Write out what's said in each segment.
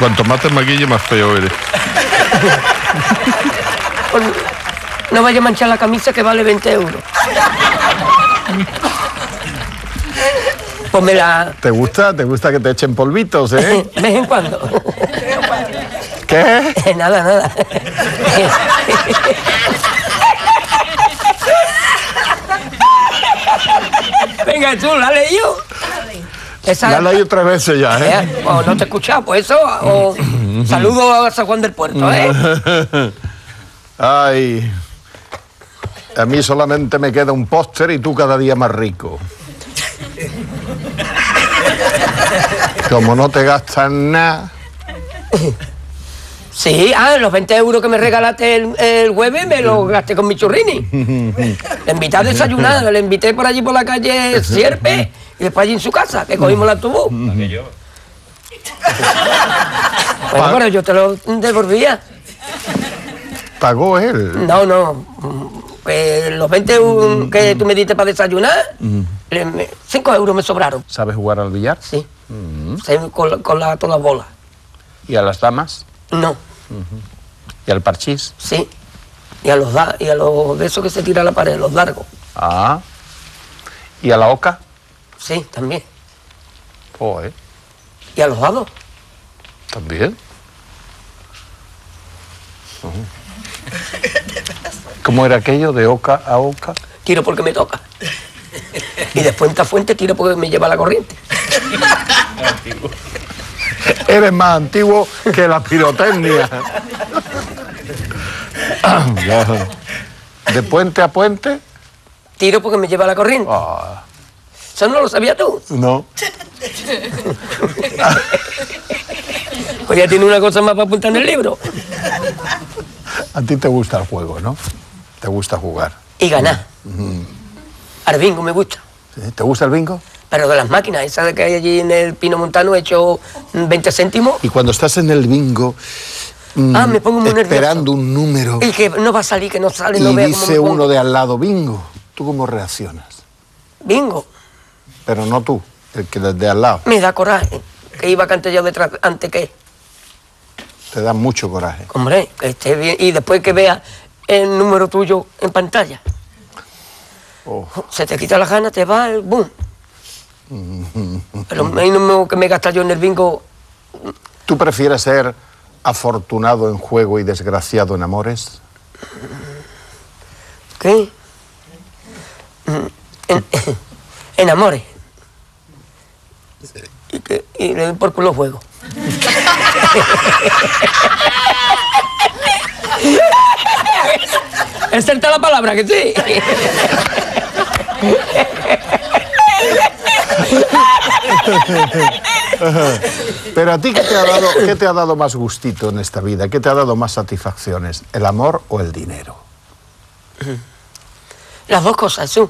Cuanto más te maquilles, más feo eres. Pues, no vaya a manchar la camisa que vale 20 euros. Pues me la... ¿Te gusta? ¿Te gusta que te echen polvitos, eh? De vez en cuando. ¿Qué? nada, nada. Venga, tú, ¿la leído? Esa... La he leído tres veces ya, ¿eh? ¿Eh? O no te he escuchado, pues eso. O saludo a San Juan del Puerto, ¿eh? Ay. A mí solamente me queda un póster y tú cada día más rico. Como no te gastas nada. Sí, ah, los 20 euros que me regalaste el, el jueves me los gasté con mi churrini. Le invité a desayunar, le invité por allí por la calle Sierpe y después allí en su casa, que cogimos el autobús. Bueno, pero yo te lo devolvía. ¿Pagó él? No, no. Pues los 20 euros que tú me diste para desayunar, 5 euros me sobraron. ¿Sabes jugar al billar? Sí. Con, la- con la, todas las bolas. ¿Y a las damas? No, ¿Y al parchís? sí. Y a los da- y a los de esos que se tira a la pared, los largos. Ah. ¿Y a la oca? Sí, también. Oh, ¿eh? Y a los dados. También. ¿Cómo era aquello de oca a oca? Tiro porque me toca. Y después en esta fuente tiro porque me lleva la corriente. Eres más antiguo que la pirotecnia. Ya. ¿De puente a puente? Tiro porque me lleva la corriente. Ah, Eso no lo sabías tú. no. Pues ya tiene una cosa más para apuntar en el libro. A ti te gusta el juego, ¿no? Te gusta jugar. Y ganar. Al bingo me gusta. ¿Sí? ¿Te gusta el bingo? Pero de las máquinas, esas que hay allí en el Pino Montano, he hecho 20 céntimos. Y cuando estás en el bingo, mm, Ah, me pongo muy nervioso. esperando un número Y que no va a salir, que no sale, y no vea cómo dice me pongo. uno de al lado bingo, ¿tú cómo reaccionas? Bingo. Pero no tú, el que de al lado. Me da coraje. Que iba a cantar yo detrás, antes que. Te da mucho coraje. Hombre, que esté bien. Y después que vea el número tuyo en pantalla. Oh. Se te quita la gana, te va el boom. Pero ahí no me, que me gasta yo en el bingo. ¿Tú prefieres ser afortunado en juego y desgraciado en amores? ¿Qué? En, en amores. Y, le doy por culo juego. ¿Es cierta la palabra que sí? Pero a ti, ¿qué te, ha dado, ¿qué te ha dado más gustito en esta vida? ¿Qué te ha dado más satisfacciones? ¿El amor o el dinero? Las dos cosas, Jesús.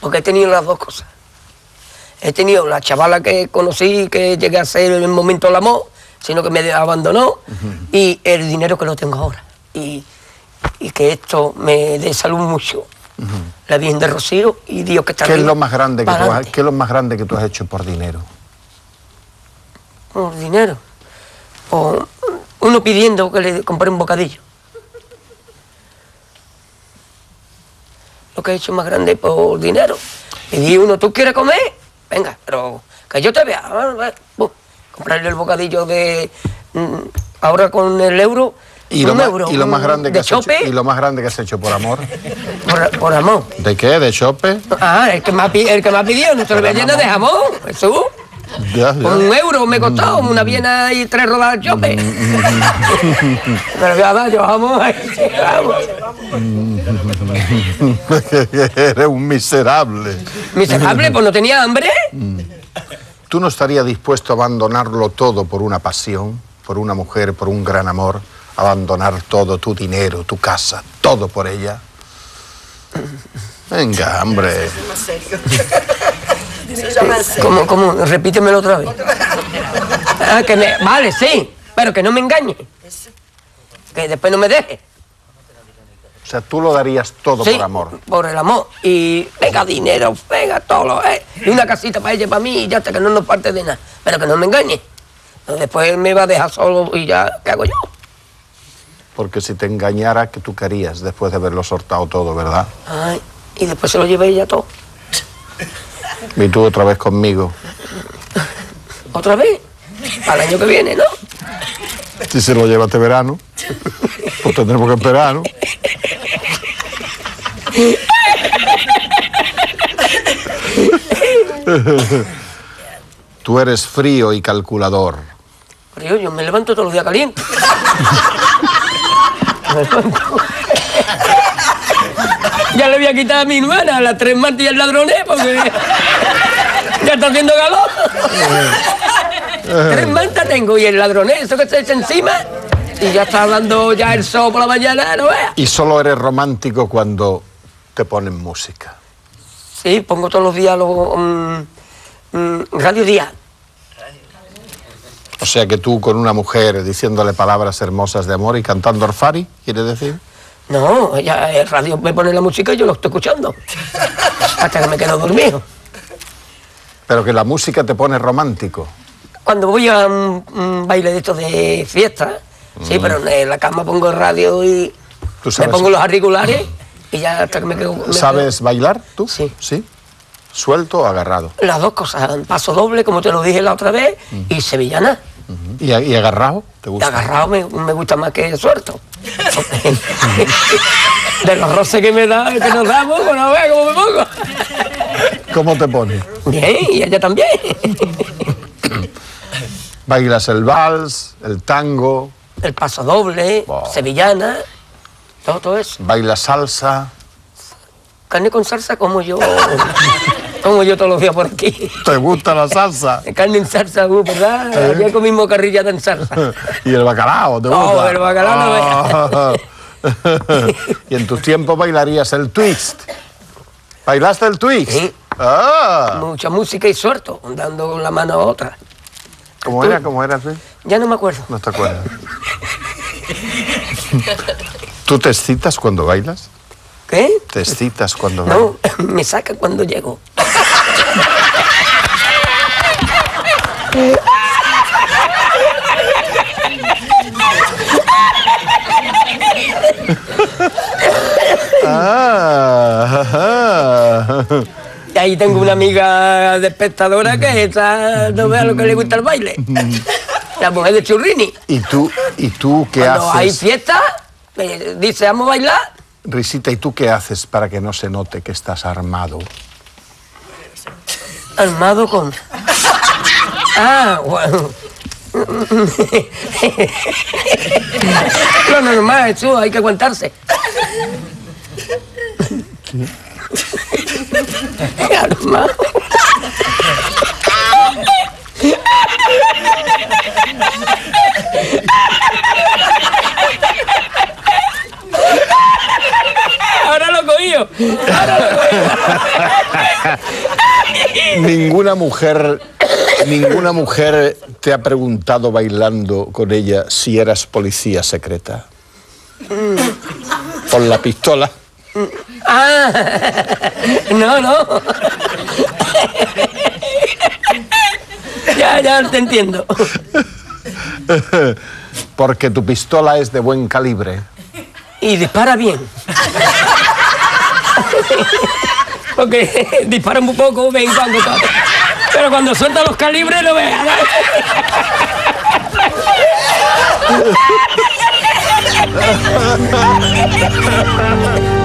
Porque he tenido las dos cosas. He tenido la chavala que conocí, que llegué a ser en el momento del amor, sino que me abandonó, y el dinero que lo tengo ahora. Y, y que esto me dé salud mucho. La Virgen de Rocío y Dios que está ¿Qué es, lo más grande que tú has. ¿Qué es lo más grande que tú has hecho por dinero? Por dinero. O uno pidiendo que le compre un bocadillo. Lo que he hecho más grande por dinero. Pedí uno, ¿tú quieres comer? Venga, pero que yo te vea. Bum. Comprarle el bocadillo de... mm, Ahora con el euro... ¿Y lo, más, euro, y lo más un- grande que has hecho, chope, ¿Y lo más grande que has hecho por amor? por, por amor. ¿De qué? ¿De chope? Ah, el que me ha, el que me ha pedido, no se lo voy a llenar de jamón, Jesús. Ya, ya. Un euro me costó, una viena y tres rodadas de chope. Me lo voy a dar yo, vamos. vamos. Eres un miserable. Miserable, pues no tenía hambre. ¿Tú no estarías dispuesto a abandonarlo todo por una pasión, por una mujer, por un gran amor? Abandonar todo, tu dinero, tu casa, todo por ella. Venga, hombre. ¿Cómo, cómo? Repítemelo otra vez. Ah, que me... Vale, sí, pero que no me engañe. Que después no me deje. O sea, tú lo darías todo Sí, por amor. por el amor. Y venga dinero, venga todo. eh. Y una casita para ella y para mí y ya hasta que no nos parte de nada. Pero que no me engañe. Después me va a dejar solo y ya, ¿qué hago yo? Porque si te engañara, ¿qué tú querías después de haberlo sortado todo, verdad? Ay, y después se lo llevé ella todo. Y tú otra vez conmigo. ¿Otra vez? Para el año que viene, ¿no? Si se lo lleva este verano, pues tendremos que esperar, ¿no? Tú eres frío y calculador. Yo, yo me levanto todos los días caliente. Me levanto. Ya le voy a quitar a mi hermana las tres martas y el ladroné porque ya está haciendo calor. tres mantas tengo y el ladroné, eso que se echa encima y ya está dando ya el sol por la mañana, no veas. Y solo eres romántico cuando te ponen música. Sí, pongo todos los días los mm, mm, Radio Día. O sea que tú con una mujer diciéndole palabras hermosas de amor y cantando Orfari, ¿quiere decir? No, ella el radio me pone la música y yo lo estoy escuchando. Hasta que me quedo dormido. Pero que la música te pone romántico. Cuando voy a un, un baile de estos de fiesta, sí, pero en la cama pongo el radio y ¿Tú me pongo los auriculares y ya hasta que me quedo. me ¿Sabes bailar tú? Sí. ¿Sí? ¿Suelto o agarrado? Las dos cosas, paso doble, como te lo dije la otra vez, y sevillana. ¿Y, y agarrado? ¿Te gusta? agarrado me, me gusta más que suelto. de los roces que me da, que nos damos, pues no veas cómo me pongo. ¿Cómo te pones? Bien, y ella también. ¿Bailas el vals, el tango, El paso doble, Wow. sevillana, todo, todo eso. bailas salsa? Carne con salsa como yo, como yo todos los días por aquí. ¿Te gusta la salsa? Carne en salsa, uh, ¿verdad? Ayer comimos carrillada en salsa. ¿Y el bacalao? ¿Te No, gusta? el bacalao no Ah. y en tus tiempos bailarías el twist. ¿Bailaste el twist? Sí. Ah, Mucha música y suelto, dando con la mano a otra. ¿Cómo era? ¿Cómo era? sí? Ya no me acuerdo. No te acuerdas. ¿Tú te excitas cuando bailas? ¿Qué? ¿Te excitas cuando bailas? No, me saca cuando llego. Ah. Y ahí tengo una amiga de espectadora que está, no vea lo que le gusta el baile. La mujer de Churrini. ¿Y tú, y tú qué Cuando hay haces? fiesta, me dice, vamos a bailar. Risita, ¿y tú qué haces para que no se note que estás armado? Armado con. Ah, bueno. Lo normal, eso, hay que aguantarse. Yo. Ninguna mujer, ninguna mujer te ha preguntado bailando con ella si eras policía secreta. Con la pistola. Ah, no, no. Ya, ya te entiendo. Porque tu pistola es de buen calibre. Y dispara bien. Porque dispara muy poco, ven cuando. Pero cuando suelta los calibres no veas.